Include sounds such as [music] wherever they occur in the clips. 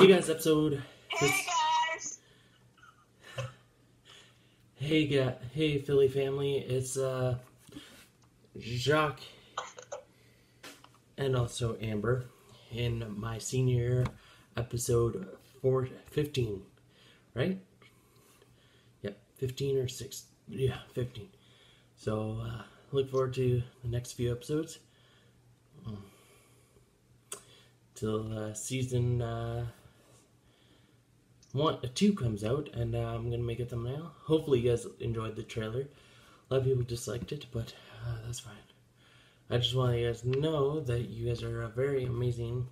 Hey guys, episode. Hey guys! Hey ga- hey Fili family, it's uh Jacques and also Amber in my senior episode four, 15, right? Yep, 15 or 6. Yeah, 15. So uh, look forward to the next few episodes. Um, till uh, season uh, one, two comes out, and uh, I'm gonna make a thumbnail. Hopefully, you guys enjoyed the trailer. A lot of people disliked it, but uh, that's fine. I just want you guys to know that you guys are uh, very amazing.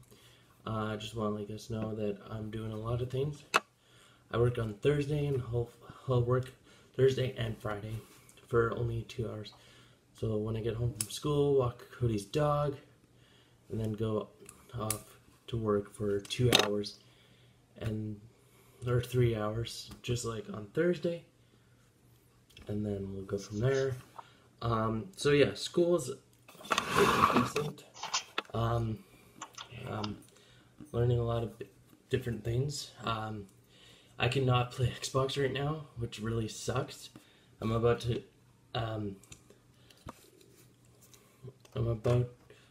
Uh, I just want to let you guys know that I'm doing a lot of things. I work on Thursday and I'll, I'll work Thursday and Friday for only two hours. So when I get home from school, walk Cody's dog, and then go off to work for two hours, and or three hours, just like on Thursday, and then we'll go from there. Um, so yeah, school's decent. Um, um, learning a lot of different things. Um, I cannot play [laughs] Xbox right now, which really sucks. I'm about to, um, I'm about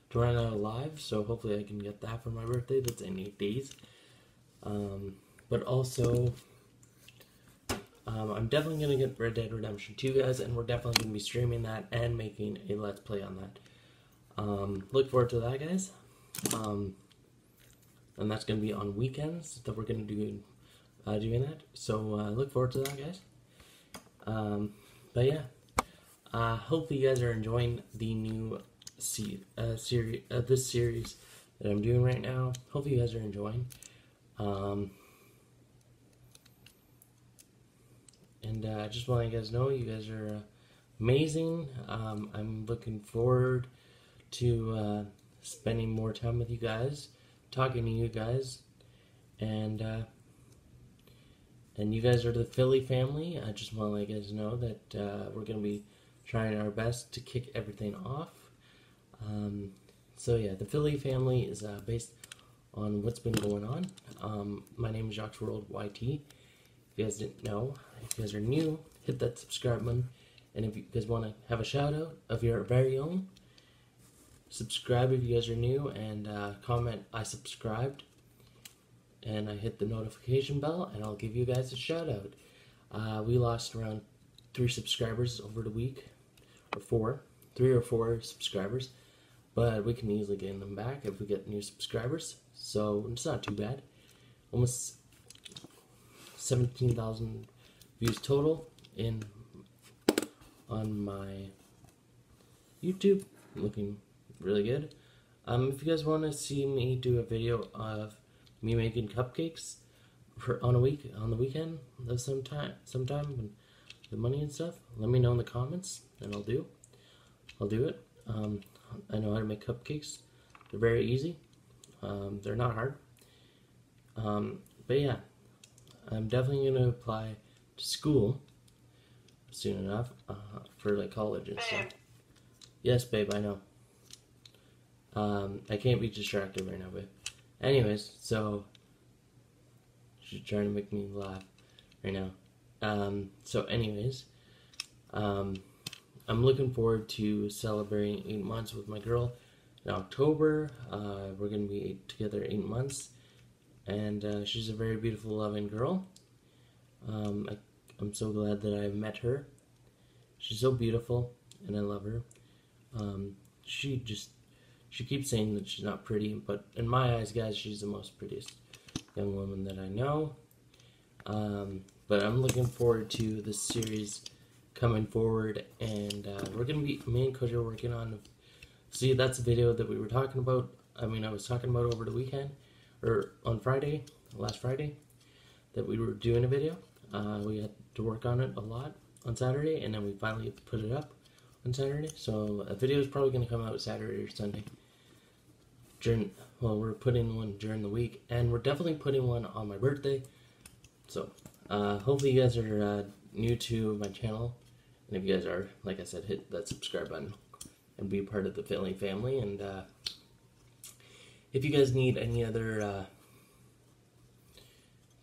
to run out of lives, so hopefully I can get that for my birthday. That's in eight days. Um, but also, um, I'm definitely gonna get Red Dead Redemption 2, guys, and we're definitely gonna be streaming that and making a Let's Play on that. Um, look forward to that, guys. Um, and that's gonna be on weekends that we're gonna do uh, doing that. So uh, look forward to that, guys. Um, but yeah, uh, hopefully you guys are enjoying the new se- uh, series, uh, this series that I'm doing right now. Hopefully you guys are enjoying. Um, and uh, I just want to let you guys know you guys are uh, amazing. Um, I'm looking forward to uh, spending more time with you guys, talking to you guys, and uh, and you guys are the Fili family. I just want to let you guys know that uh, we're gonna be trying our best to kick everything off. Um, so yeah, the Fili family is uh, based on what's been going on. Um, my name is Jacques World YT. You guys didn't know, if you guys are new, hit that subscribe button. And if you guys want to have a shout out of your very own, subscribe if you guys are new and uh, comment I subscribed. And I hit the notification bell and I'll give you guys a shout out. Uh, we lost around three subscribers over the week, or four, three or four subscribers but we can easily gain them back if we get new subscribers. So it's not too bad. Almost 17,000 views total in on my YouTube. Looking really good. Um, if you guys want to see me do a video of me making cupcakes for on a week on the weekend, of sometime sometime when the money and stuff, let me know in the comments and I'll do. I'll do it. Um, I know how to make cupcakes. They're very easy. Um, they're not hard. Um, but yeah, I'm definitely going to apply to school soon enough uh, for like college and stuff. Yes, babe, I know. Um, I can't be distracted right now, babe. Anyways, so she's trying to make me laugh right now. Um, so, anyways, um, I'm looking forward to celebrating eight months with my girl in October. Uh, we're gonna be together eight months, and uh, she's a very beautiful, loving girl. Um, I, I'm so glad that I met her. She's so beautiful, and I love her. Um, she just she keeps saying that she's not pretty, but in my eyes, guys, she's the most prettiest young woman that I know. Um, but I'm looking forward to this series coming forward, and uh, we're gonna be me and Coach are working on. See, that's a video that we were talking about. I mean, I was talking about over the weekend or on Friday, last Friday, that we were doing a video. Uh, we had to work on it a lot on Saturday, and then we finally put it up on Saturday. So a video is probably gonna come out Saturday or Sunday. During well, we're putting one during the week, and we're definitely putting one on my birthday. So uh, hopefully you guys are uh, new to my channel, and if you guys are, like I said, hit that subscribe button and be part of the Fili family. And uh, if you guys need any other uh,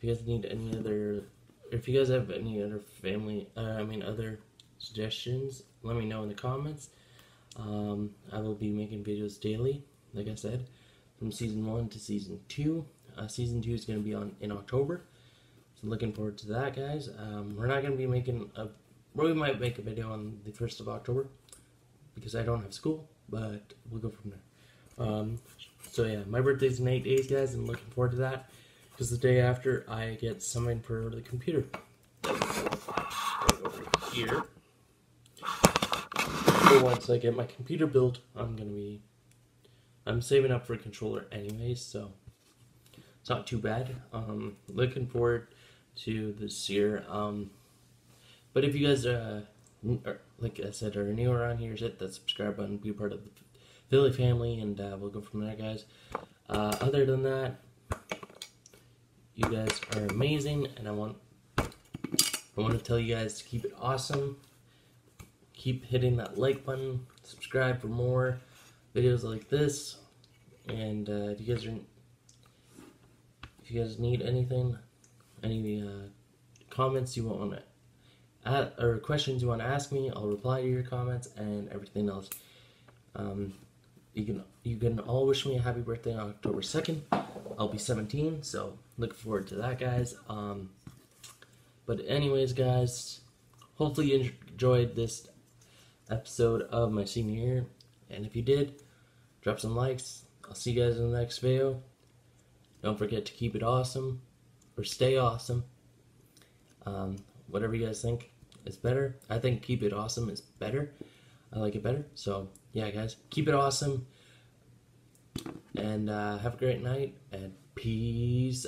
you guys need any other, if you guys have any other family, uh, I mean other suggestions, let me know in the comments. Um, I will be making videos daily, like I said, from season one to season two. Uh, season two is going to be on in October, so looking forward to that, guys. Um, we're not going to be making a, well, we might make a video on the first of October because I don't have school, but we'll go from there. Um, so yeah, my birthday's in eight days, guys, and looking forward to that because the day after I get something for the computer. Here. So once I get my computer built, I'm gonna be. I'm saving up for a controller anyway, so it's not too bad. Um, looking forward to this year. Um, but if you guys, uh, are, like I said, are new around here, hit that subscribe button, be part of the Fili family, and uh, we'll go from there, guys. Uh, other than that, you guys are amazing, and I want I want to tell you guys to keep it awesome. Keep hitting that like button, subscribe for more videos like this, and uh, if you guys are if you guys need anything, any uh, comments you want to or questions you want to ask me, I'll reply to your comments and everything else. Um, you can you can all wish me a happy birthday on October second. I'll be 17, so look forward to that, guys. Um, but anyways, guys, hopefully you enjoyed this episode of my senior year, and if you did, drop some likes. I'll see you guys in the next video. Don't forget to keep it awesome, or stay awesome. Um, whatever you guys think is better. I think keep it awesome is better. I like it better. So yeah, guys, keep it awesome. And uh, have a great night and peace